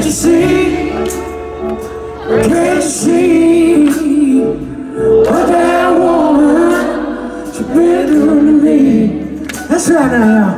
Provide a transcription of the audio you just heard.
can't see, can't see what that woman she's been doing to me. That's right now.